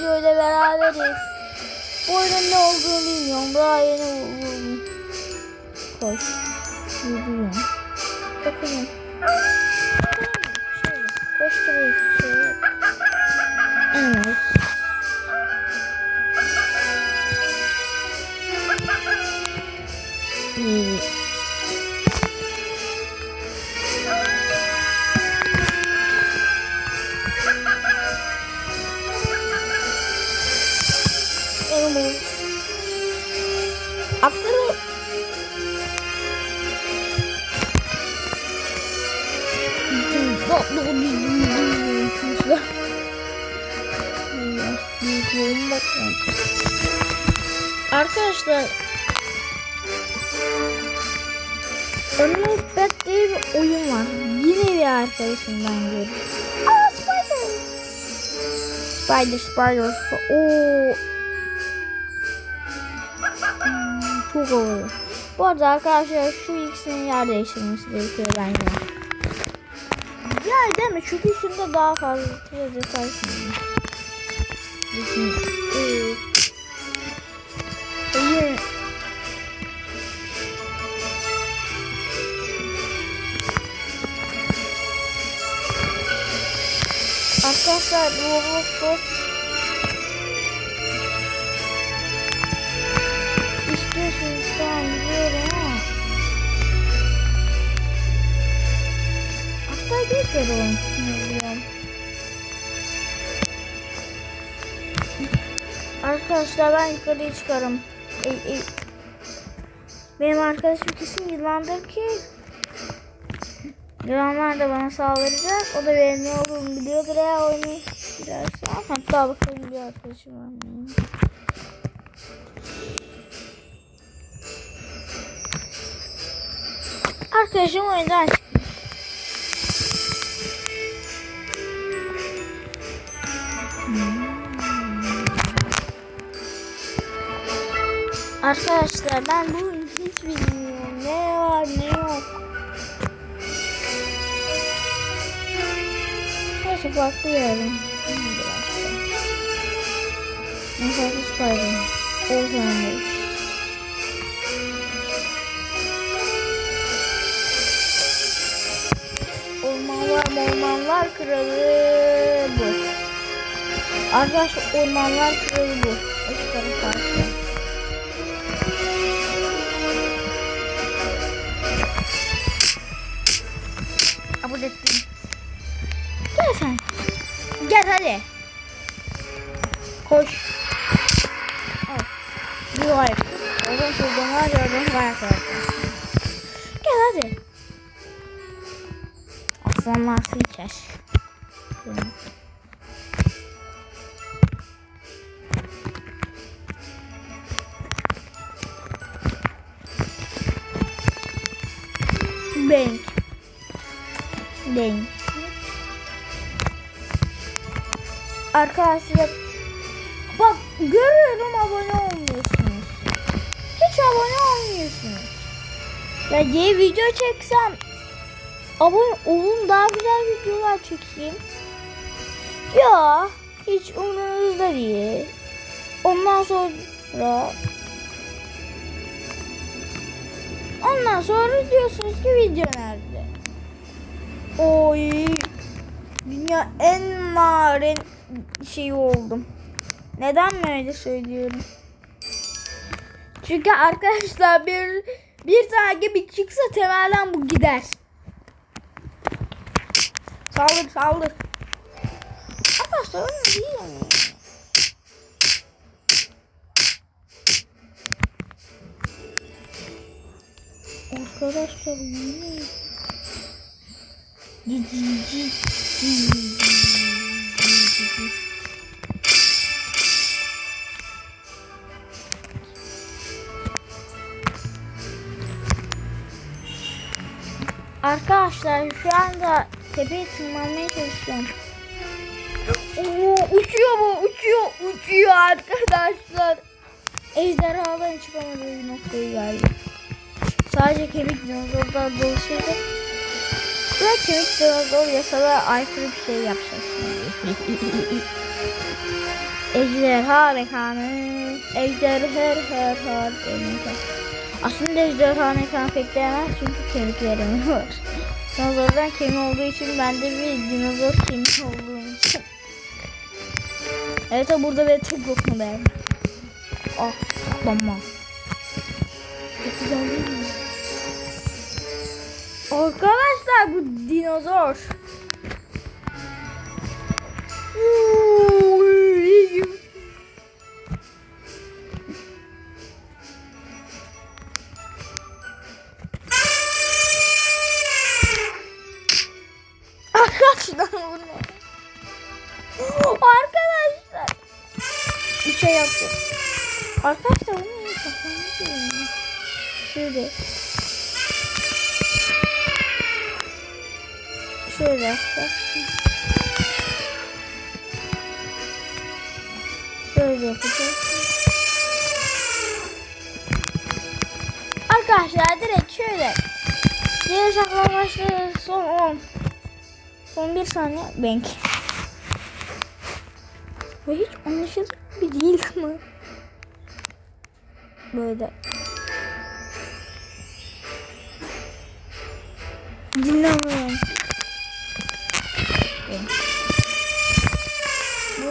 videoyla beraberiz. Bu oyunun ne olduğunu bilmiyorum. Daha yeni buldum. Koş. Yürüyorum. Bakın. Şöyle. Koşturuyoruz. Şöyle. Evet. İyi. Arkadaşlar Unlimited diye bir oyun var. Yine bir arkadaşımdan gördüm. Aa Spider. Spider Spider. Oo. Hmm, Çok havalı. Bu arada arkadaşlar şu ikisinin yer değiştirmesi gerekiyor bence. Ya değil mi? Çünkü şunda daha fazla detay. Evet. Oyun. Arkadaşlar Roblox'ta istiyorsunuz kere. Arkadaşlar ben yukarıya çıkarım. Ey, ey. Benim arkadaşım kesin yılandır ki Yılanlar da bana saldıracak. O da benim ne olduğumu biliyordur ya oyunu girersem. Hatta bir arkadaşım mı? Arkadaşım oyundan çıktı. Arkadaşlar ben bu oyunu hiç bilmiyorum. Ne var ne yok. Neyse yerim. Mesela Spider. Orhan Ormanlar ormanlar kralı. Arkadaşlar ormanlar kralı bu. Açıkları farklı. Kabul ettim. Gel sen. Gel hadi. Koş. Al. Bir ayak. Oradan ya oradan ayak. Gel hadi. Aslanlar su içer. Bank. Arkadaşlar bak görüyorum abone olmuyorsunuz. Hiç abone olmuyorsunuz. Ya diye video çeksem abone olun daha güzel videolar çekeyim. Ya hiç umurunuzda değil. Ondan sonra Ondan sonra diyorsunuz ki video nerede? Oy dünya en narin şeyi oldum. Neden mi öyle söylüyorum? Çünkü arkadaşlar bir bir tane gibi çıksa temelden bu gider. Saldır saldır. Arkadaşlar öyle değil mi? Arkadaşlar yine Arkadaşlar şu anda tepeye tırmanmaya çalışıyorum. Oo, uçuyor bu uçuyor uçuyor arkadaşlar. Ejderhaların çıkamadığı bir noktaya geldi. Sadece kemik dinozorlar dolaşırdı. Ve kemik dinozor yasalara aykırı bir şey yapacak şimdi. Ejderha mekanı. Ejderha her her mekanı. Aslında ejderha mekanı pek değmez çünkü kemiklerim var. Dinozordan kemik olduğu için ben de bir dinozor kemik olduğum için. Evet burada bir tek mu be? Ah saklanma. Çok güzel değil mi? Arkadaşlar bu dinozor. Arkadaşlar bu ne? Arkadaşlar. Bir şey yaptım. Arkadaşlar bu ne? Saklanmış mı? Şöyle. Şöyle yapacağız. Şöyle yapacağız. Arkadaşlar direkt şöyle. Diğer saklanmaçları son 10. Son 1 saniye bank. Ve hiç anlaşılır bir değil ama. Böyle. Dinlemiyorum.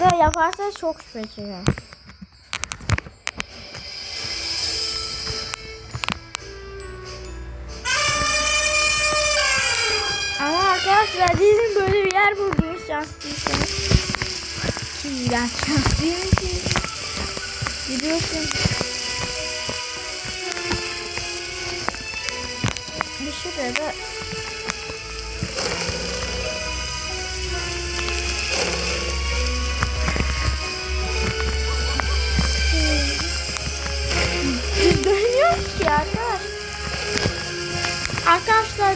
Burada yaparsa çok şüphe. Ama arkadaşlar bizim böyle bir yer buldunuz şanslıysanız. Ki ben şanslıyım ki. Gidiyorsun. Bir şurada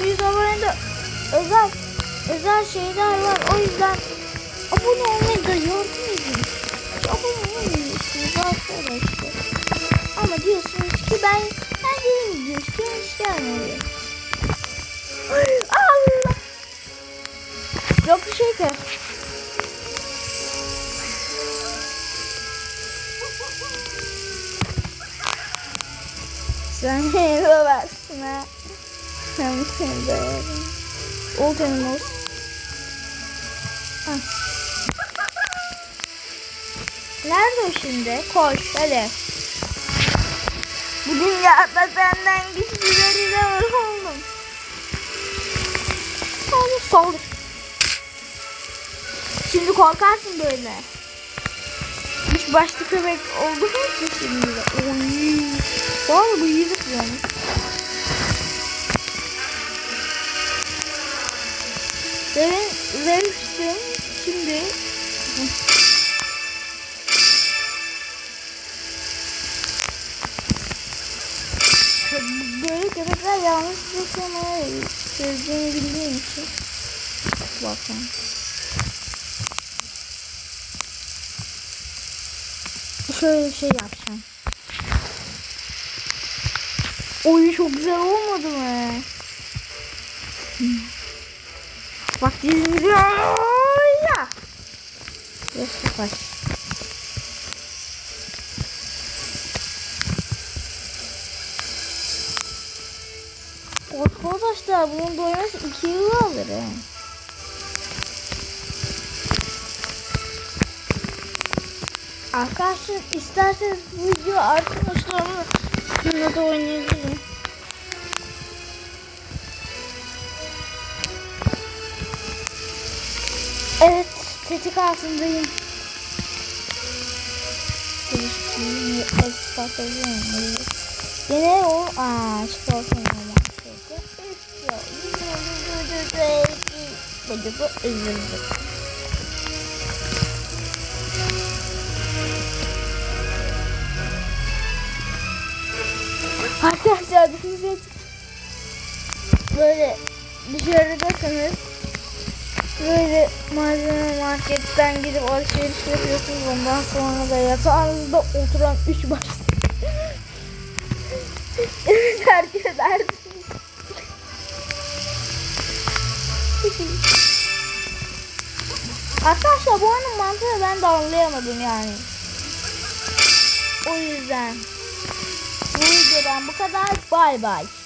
100 abonede özel özel şeyler var. O yüzden abone olmayı da yardım edin. Abone olmuyorsunuz arkadaşlar. Ama diyorsunuz ki ben video istiyorum hiç gelmiyor. Ay, Allah. Yok bir şey ki. Sen neye versin ha? Sen seni döverim. Old animals. Ah. Nerede o şimdi? Koş hadi. Bu dünyada senden güçlüleri de var oğlum. Hadi saldır. Şimdi korkarsın böyle. Üç başlı köpek oldu mu şimdi? Oy. Vallahi bu iyi zıplıyormuş. Ben zevktim. Şimdi böyle köpekler yanlış yaşamaya sevdiğini bildiğim için bakın. Şöyle bir şey yapacağım. Oyu çok güzel olmadı mı? Hmm. Bak diziliyor. Biraz baş. Arkadaşlar bunun doyması 2 yıl alır he. Arkadaşlar isterseniz video arkadaşlarımla şununla da oynayabilirim. Evet, tetik altındayım. Yine o aa çikolata olmak Bacısı üzüldü. Arkadaşlar düşünseniz böyle dışarıdasınız böyle malzeme marketten gidip alışveriş yapıyorsunuz ondan sonra da yatağınızda oturan üç baş terk edersiniz. Arkadaşlar bu oyunun mantığını ben de anlayamadım yani. O yüzden bu videodan bu kadar. Bay bay.